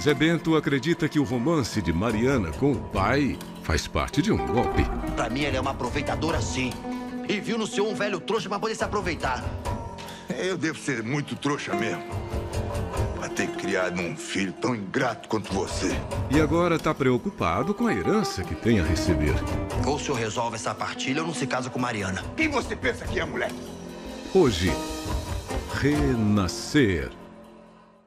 Zé Bento acredita que o romance de Mariana com o pai faz parte de um golpe. Pra mim, ela é uma aproveitadora, sim. E viu no senhor um velho trouxa pra poder se aproveitar. Eu devo ser muito trouxa mesmo. Pra ter criado um filho tão ingrato quanto você. E agora tá preocupado com a herança que tem a receber. Ou o senhor resolve essa partilha ou não se casa com Mariana. Quem você pensa que é, mulher? Hoje, renascer.